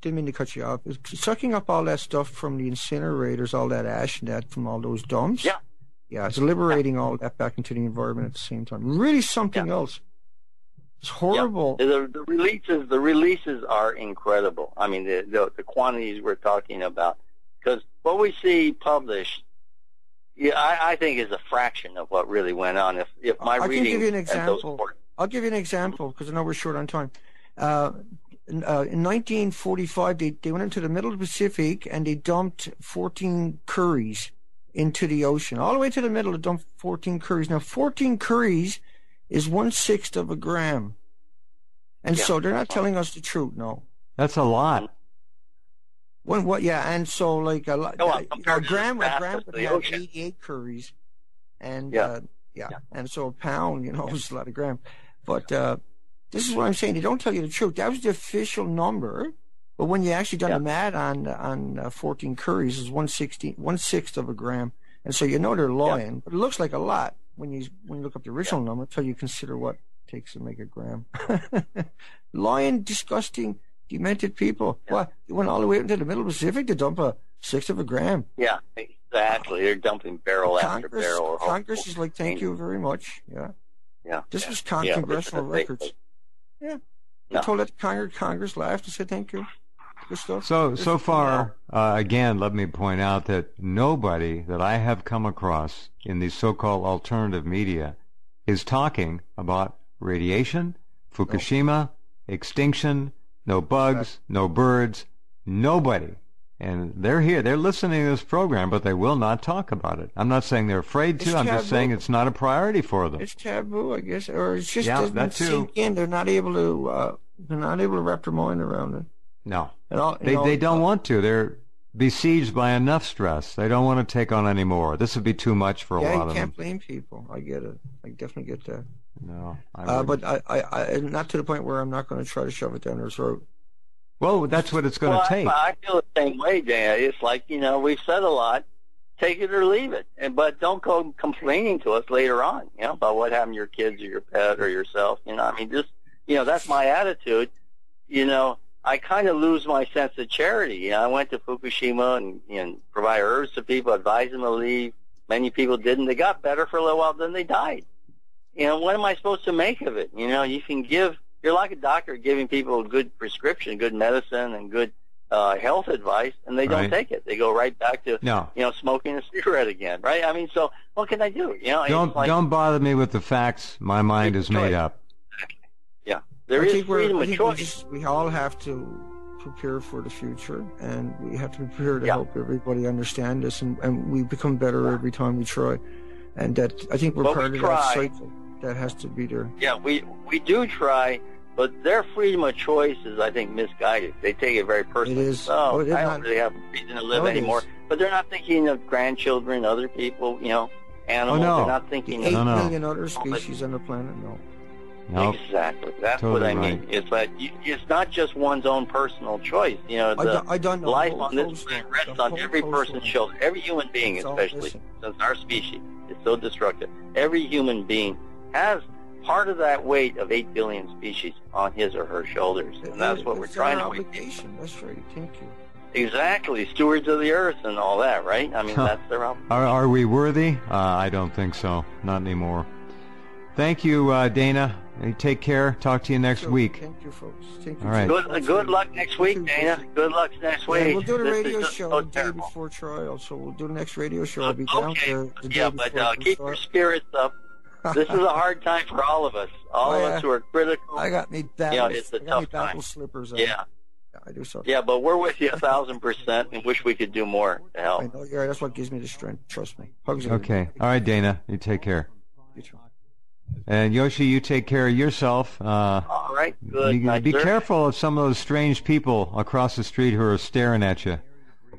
Didn't mean to cut you off. It's sucking up all that stuff from the incinerators, all that ash and that from all those dumps. Yeah. Yeah, it's liberating all that back into the environment at the same time. Really something else. It's horrible. The, the releases, the releases are incredible. I mean, the the, the quantities we're talking about, because what we see published, yeah, I, I think is a fraction of what really went on. If if my I can reading give you an example. ports- I'll give you an example because I know we're short on time. Uh, in, uh, in 1945, they, they went into the middle of the Pacific and they dumped 14 curies into the ocean, all the way to the middle. They dumped 14 curies. Now, 14 curies is one sixth of a gram, and Yeah. so they're not telling us the truth. No. That's a lot. When what? Yeah, and so like a, lot- No, uh, I'm you know, a compared to the gram, a gram would have 88 curies, and Yeah. uh, yeah, Yeah. and so a pound, you know, is a lot of gram. But uh, this is what I'm saying. They don't tell you the truth. That was the official number, but when you actually done Yeah. the math on on uh, 14 curies, is one sixty, one sixth of a gram, and so you know they're lying. But it looks like a lot when you when you look up the original number until you consider what it takes to make a gram. lying, disgusting, demented people. What? You went all the way up into the middle Pacific to dump a sixth of a gram. Yeah, exactly. They're dumping barrel after Congress, barrel. Congress is like, thank you very much. Yeah. Yeah. This yeah. was con- Yeah, congressional but they- records. Yeah. They No. told that Congress, Congress laughed and said thank you. Good stuff. So so far, uh, again, let me point out that nobody that I have come across in the so-called alternative media is talking about radiation, Fukushima, extinction, no bugs, no birds, nobody. And they're here, they're listening to this program, but they will not talk about it. I'm not saying they're afraid to. It's I'm just saying it's not a priority for them. It's taboo, I guess, or it's just Yeah, doesn't that sink in. They're not able to. Uh, they're not able to wrap their mind around it. No, all, they know, they don't want to. They're besieged by enough stress. They don't want to take on any more. This would be too much for a Yeah, lot you of can't blame people. I get it. I definitely get that. No, I Uh, but I, I, I, not to the point where I'm not going to try to shove it down their throat. Well, that's what it's going to take. I, I feel the same way, Dan. It's like you know we've said a lot. Take it or leave it, and but don't go complaining to us later on. You know about what happened to your kids or your pet or yourself. You know, I mean, just you know that's my attitude. You know, I kind of lose my sense of charity. You know, I went to Fukushima and and provide herbs to people, advised them to leave. Many people didn't. They got better for a little while, then they died. You know, what am I supposed to make of it? You know, you can give. You're like a doctor giving people a good prescription, good medicine, and good uh, health advice, and they don't take it. They go right back to no, you know smoking a cigarette again, right? I mean, so what can I do? You know, don't like, don't bother me with the facts. My mind is made choice. up. There I is think we're, freedom I of think we, just, we all have to prepare for the future, and we have to prepare to Yeah. help everybody understand this, and, and we become better every time we try. And that I think we're But we part of that cycle that has to be there. Yeah, we we do try, but their freedom of choice is, I think, misguided. They take it very personally. It is. Oh, Oh, it is I don't really have a reason to live No, anymore. is. But they're not thinking of grandchildren, other people, you know, oh, animals. Oh, no. They're not The thinking eight of no. million other species on the planet, no. No, exactly. That's Totally what I right. mean. It's that you, it's not just one's own personal choice. You know, I, the do, I don't know. life on this planet rests on every person's line. shoulder. Every human being, It's especially since our species is so destructive. Every human being has part of that weight of eight billion species on his or her shoulders, and that's it- what we're trying to wake obligation. That's right. Thank you. Exactly, stewards of the earth and all that, right? I mean, Huh. that's their obligation. are are we worthy? Uh, I don't think so. Not anymore. Thank you, uh, Dana. Hey, Take care. Talk to you next So, week. Thank you, folks. Thank you. All right. Good, good luck next week, Dana. Good luck next Yeah, week. we'll do the This radio show so the day terrible. before trial. So we'll do the next radio show. I'll be down Okay, there the day yeah, but uh, we keep your spirits up. This is a hard time for all of us. All Oh, of us who are critical. I got me battle. Yeah, it's a I got me tough time. slippers. On. yeah, I do so. yeah, but we're with you a thousand percent, and wish we could do more to help. I know you're right. That's what gives me the strength. Trust me. Hugs. everybody. Okay. All right, Dana. You take care. You too. And Yoshi, you take care of yourself. Uh, All right, good. you, night, be sir. careful of some of those strange people across the street who are staring at you.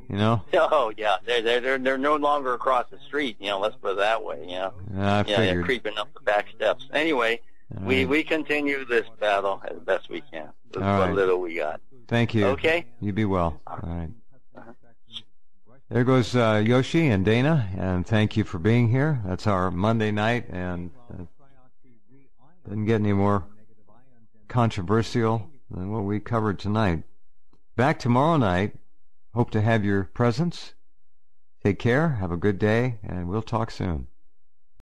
You know? Oh yeah, they're they're they're they're no longer across the street. You know, let's put it that way. You know, I yeah, yeah, figured. creeping up the back steps. Anyway, All we right. we continue this battle as best we can. With All what right. little we got. Thank you. Okay. You be well. All right. There goes uh, Yoshi and Dana, and thank you for being here. That's our Monday night, and uh, didn't get any more controversial than what we covered tonight. Back tomorrow night. Hope to have your presence. Take care. Have a good day, and we'll talk soon.